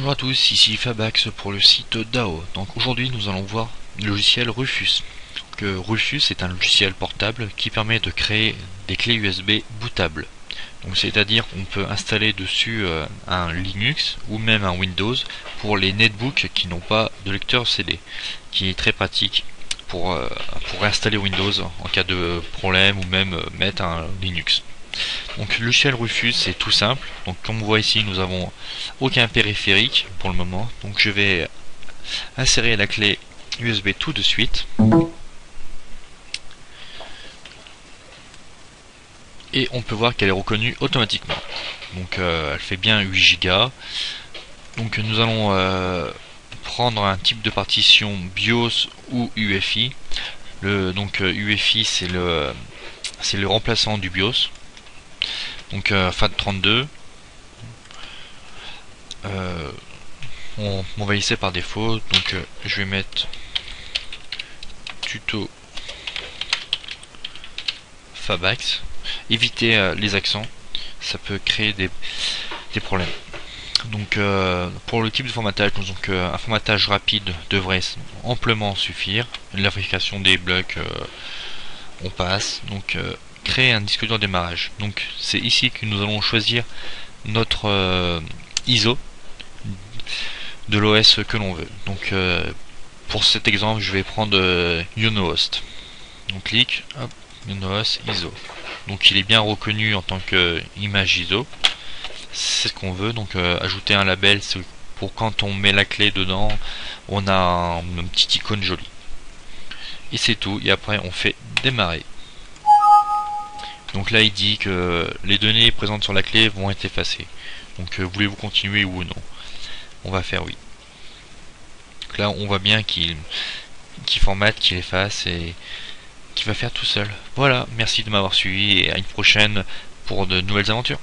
Bonjour à tous, ici Fabax pour le site DAO. Donc aujourd'hui nous allons voir le logiciel Rufus. Que Rufus est un logiciel portable qui permet de créer des clés USB bootables. C'est-à-dire qu'on peut installer dessus euh, un Linux ou même un Windows pour les netbooks qui n'ont pas de lecteur CD, qui est très pratique pour, euh, pour installer Windows en cas de problème ou même euh, mettre un Linux. Donc le logiciel Rufus c'est tout simple. Donc comme on voit ici nous avons aucun périphérique pour le moment. Donc je vais insérer la clé USB tout de suite. Et on peut voir qu'elle est reconnue automatiquement. Donc euh, elle fait bien 8 Go. Donc nous allons euh, prendre un type de partition BIOS ou UFI. Le, donc UFI c'est le c'est le remplaçant du BIOS donc euh, FAT32 euh, on, va y par défaut donc euh, je vais mettre tuto Fabax. Éviter les accents. Ça peut créer des, problèmes. Donc pour le type de formatage donc un formatage rapide devrait amplement suffire. La des blocs on passe. Donc créer un disque dur démarrage. Donc c'est ici que nous allons choisir notre euh, ISO de l'OS que l'on veut. Donc euh, pour cet exemple, je vais prendre euh. Donc clic, hop, ISO. Donc il est bien reconnu en tant que image ISO. C'est ce qu'on veut. Donc ajouter un label pour quand on met la clé dedans, on a une petite icône jolie. Et c'est tout. Et après on fait démarrer. Donc là il dit que les données présentes sur la clé vont être effacées. Donc euh, voulez-vous continuer ou non? On va faire oui. Donc là on voit bien qu'il formate, qu'il efface et qu'il va faire tout seul. Voilà, merci de m'avoir suivi et à une prochaine pour de nouvelles aventures.